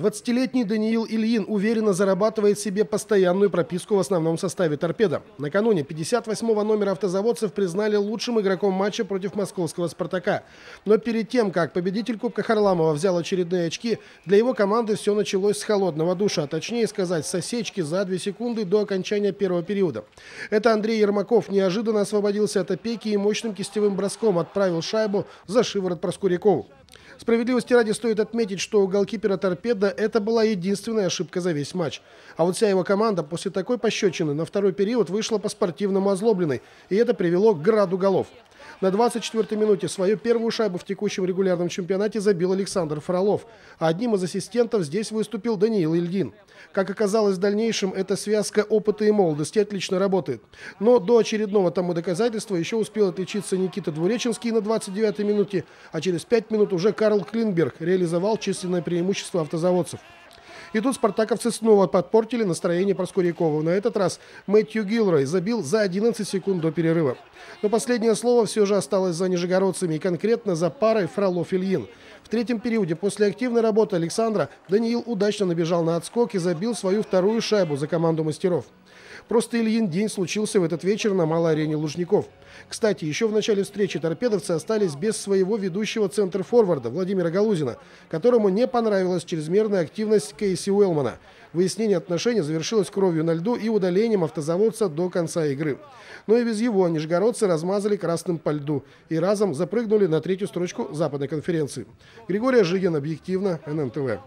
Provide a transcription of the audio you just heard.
20-летний Даниил Ильин уверенно зарабатывает себе постоянную прописку в основном составе «Торпеда». Накануне 58-го номера автозаводцев признали лучшим игроком матча против московского «Спартака». Но перед тем, как победитель Кубка Харламова взял очередные очки, для его команды все началось с холодного душа, а точнее сказать, с осечки за 2 секунды до окончания первого периода. Это Андрей Ермаков неожиданно освободился от опеки и мощным кистевым броском отправил шайбу за шиворот Проскурякову. Справедливости ради стоит отметить, что у голкипера «Торпеда» это была единственная ошибка за весь матч. А вот вся его команда после такой пощечины на второй период вышла по-спортивному озлобленной, и это привело к граду голов. На 24-й минуте свою первую шайбу в текущем регулярном чемпионате забил Александр Фролов, а одним из ассистентов здесь выступил Даниил Ильдин. Как оказалось в дальнейшем, эта связка опыта и молодости отлично работает. Но до очередного тому доказательства еще успел отличиться Никита Двуреченский на 29-й минуте, а через 5 минут уже Карл Клинберг реализовал численное преимущество автозаводцев. И тут спартаковцы снова подпортили настроение Проскурякова. На этот раз Мэтью Гилрой забил за 11 секунд до перерыва. Но последнее слово все же осталось за нижегородцами и конкретно за парой Фролов-Ильин. В третьем периоде после активной работы Александра Даниил удачно набежал на отскок и забил свою вторую шайбу за команду мастеров. Просто Ильин день случился в этот вечер на малой арене Лужников. Кстати, еще в начале встречи торпедовцы остались без своего ведущего центр-форварда Владимира Галузина, которому не понравилась чрезмерная активность Кейси Уэлмана. Выяснение отношений завершилось кровью на льду и удалением автозаводца до конца игры. Но и без его нижегородцы размазали красным по льду и разом запрыгнули на третью строчку западной конференции. Григорий Жигин, объективно, ННТВ.